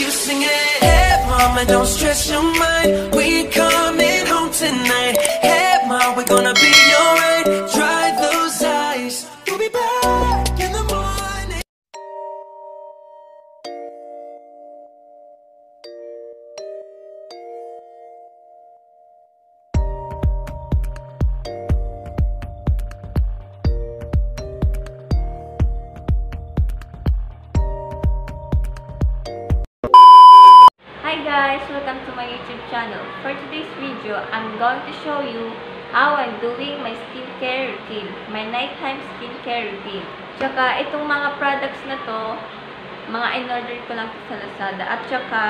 you singing. Hey, mama, don't stress your mind. We coming my YouTube channel. For today's video, I'm going to show you how I'm doing my skincare routine. My nighttime skincare routine. Tsaka itong mga products na to, mga in-order ko lang sa Lazada. At tsaka,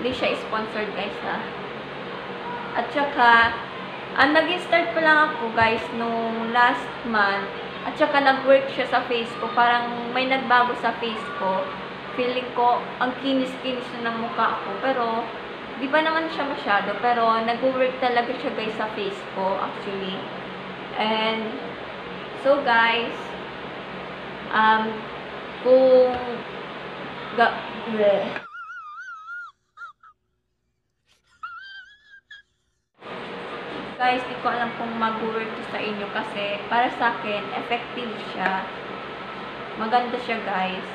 hindi siya sponsored guys ha. At tsaka, ang nag-start pa lang ako guys nung last month. At tsaka nag-work siya sa face ko. Parang may nagbago sa face ko feeling ko, ang kinis-kinis na ng mukha ko. Pero, di ba naman siya masyado. Pero, nag-work talaga siya guys sa face ko, actually. And, so guys, um, kung, ga, bleh. Guys, di ko alam kung mag-work to sa inyo kasi para sa akin, effective siya. Maganda siya guys.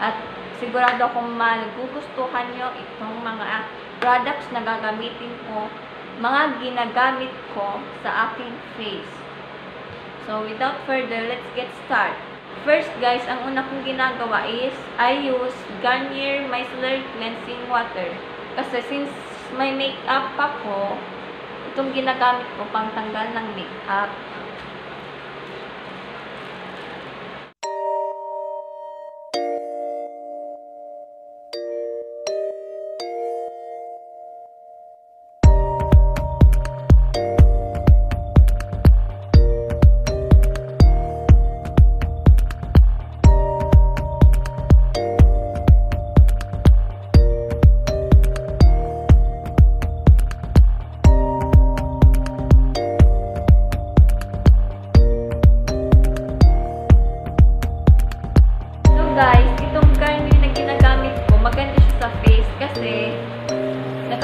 At sigurado akong magugustuhan nyo itong mga products na gagamitin ko, mga ginagamit ko sa aking face. So, without further, let's get start. First guys, ang una kong ginagawa is, I use Garnier Micellar Cleansing Water. Kasi since may makeup ako, itong ginagamit ko pang tanggal ng makeup.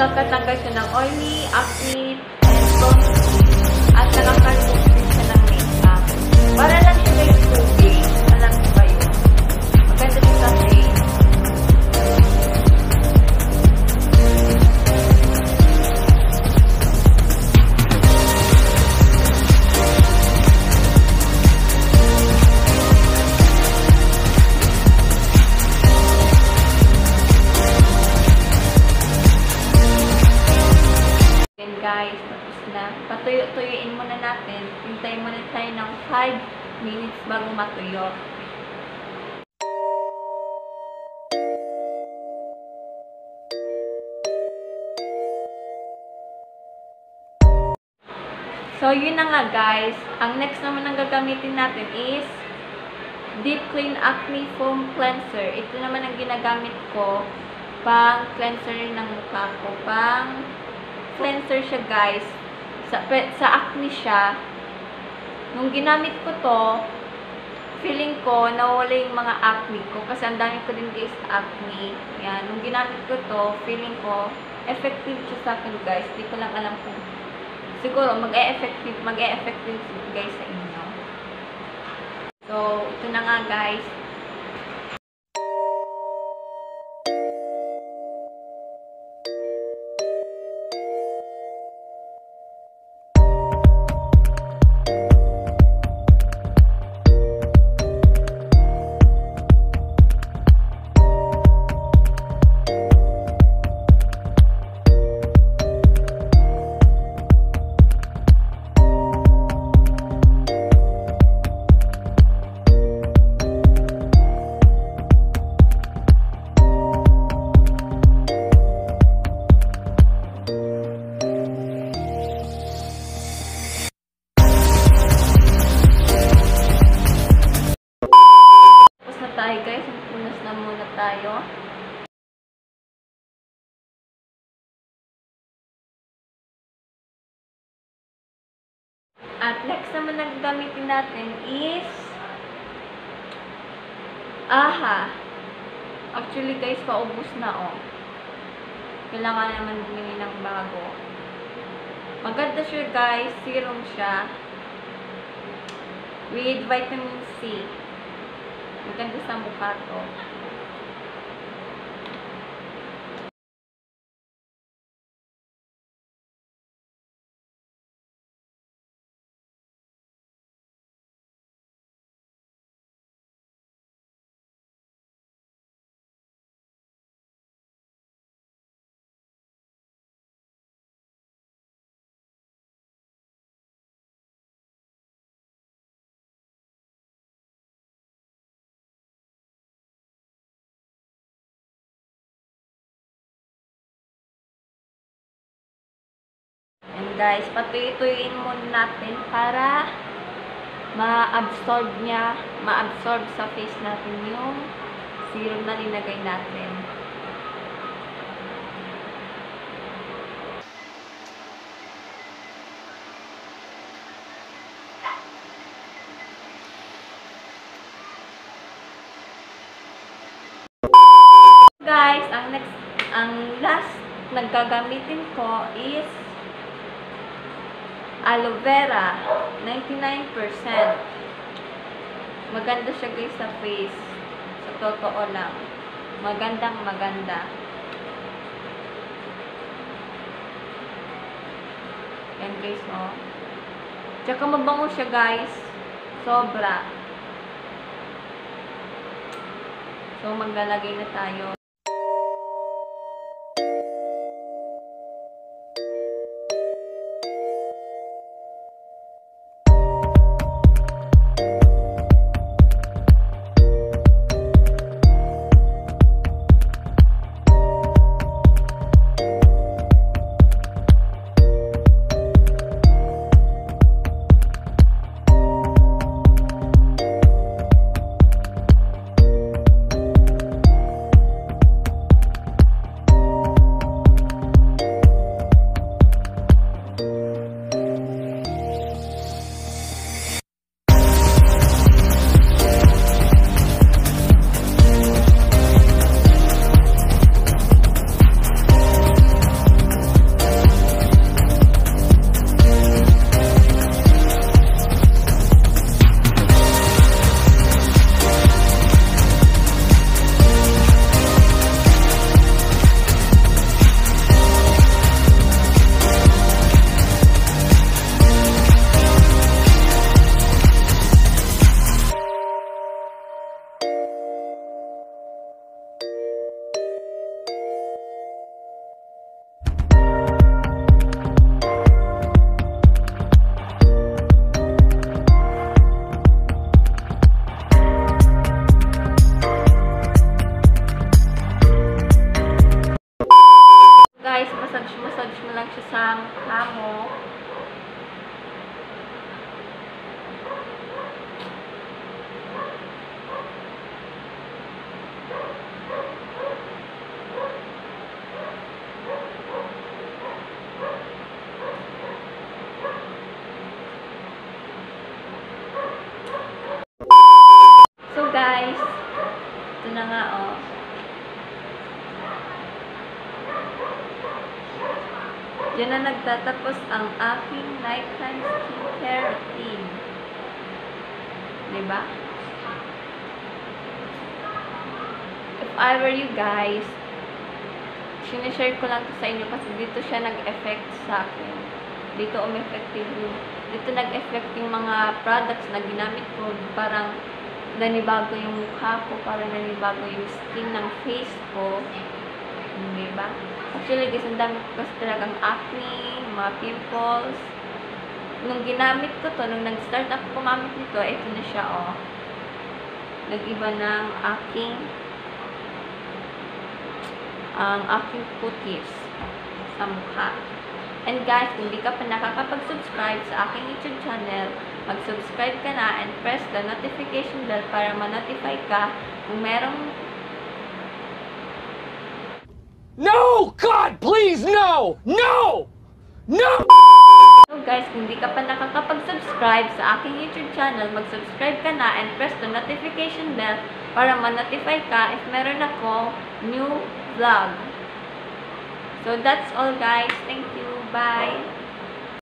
Nakakatanggal siya ng oily, acne, and at nakaka-remove din siya ng makeup. Para lang 5 minutes bago matuyo. So, yun na nga guys. Ang next naman ang gagamitin natin is Deep Clean Acne Foam Cleanser. Ito naman ang ginagamit ko pang cleanser ng mukha ko. Pang cleanser siya guys. Sa, sa acne siya. Nung ginamit ko to, feeling ko nawala yung mga acne ko. Kasi ang dami ko din guys acne. Yan. Nung ginamit ko to, feeling ko effective siya sa akin guys. Di ko lang alam kung siguro mag-e-effective mag-e-effective guys sa inyo. So, ito na nga guys. Tayo. At next naman na gagamitin natin is AHA Actually guys, paubos na oh. Kailangan naman bumili ng bago. Maganda siya guys. Serum siya. With vitamin C. Maganda sa mukha to. Guys, patuyuin muna natin para ma-absorb niya, ma-absorb sa face natin yung serum na linagay natin. Guys, ang next, ang last na gagamitin ko is aloe vera, 99%. Maganda siya guys sa face. Sa totoo lang. Magandang maganda. Yan guys, oh. Tsaka mabango siya guys. Sobra. So, maglalagay na tayo. Na nagtatapos ang aking nighttime skincare routine. Diba? If I were you guys, sinishare ko lang to sa inyo kasi dito siya nag-effect sa akin. Dito umeffective yung, dito nag-effect yung mga products na ginamit ko. Parang nanibago yung mukha ko, parang nanibago yung skin ng face ko. Di ba? Actually, guys, ang dami ko kasi talagang acne, mga pimples. Nung ginamit ko to, nung nag-start ako kumamit nito, ito na siya, oh. Nag-iba ng aking ang aking kutis sa mukha. And guys, kung di ka pa nakakapag-subscribe sa aking YouTube channel, mag-subscribe ka na and press the notification bell para ma-notify ka kung merong No! God, please, no! No! No! So guys, kung di ka pa nakakapag-subscribe sa aking YouTube channel, mag-subscribe ka na and press the notification bell para ma-notify ka if meron ako new vlog. So that's all guys. Thank you. Bye.